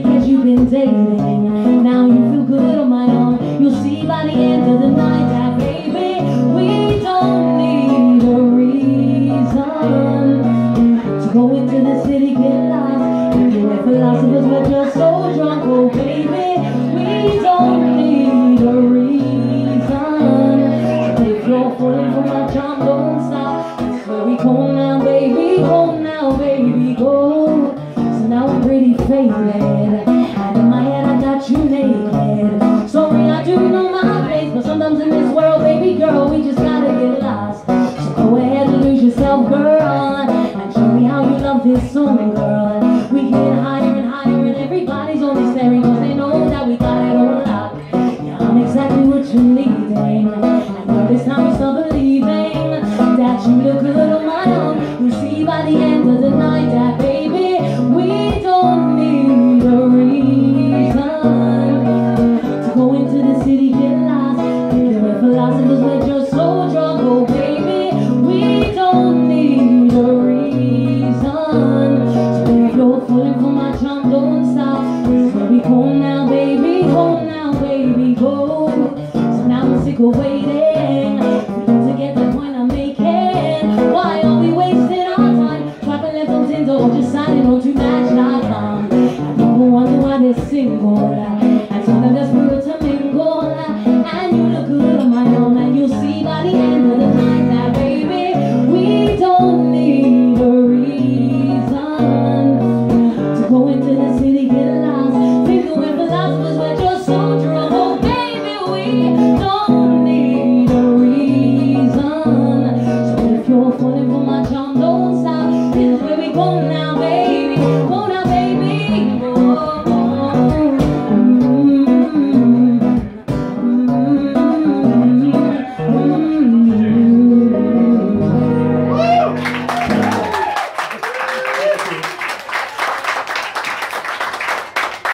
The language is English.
cause you've been dating. Now you feel good on my own. You'll see by the end of the night that baby, we don't need a reason to go into the city, get lost. We're philosophers, we're just so drunk, oh baby, we don't need a reason. If you're falling for my charm, don't stop. It's very cold now, In my head I got you naked. Sorry, I do know my place, but sometimes in this world, baby girl, we just gotta get lost. So go ahead and lose yourself, girl, and show me how you love this song, girl. We get higher and higher, and everybody's only staring 'cause they know that we got it on lock. Yeah, I'm exactly what you're needing. And girl, this time you people. So now I'm sick of waiting.